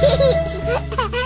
嘿嘿嘿嘿。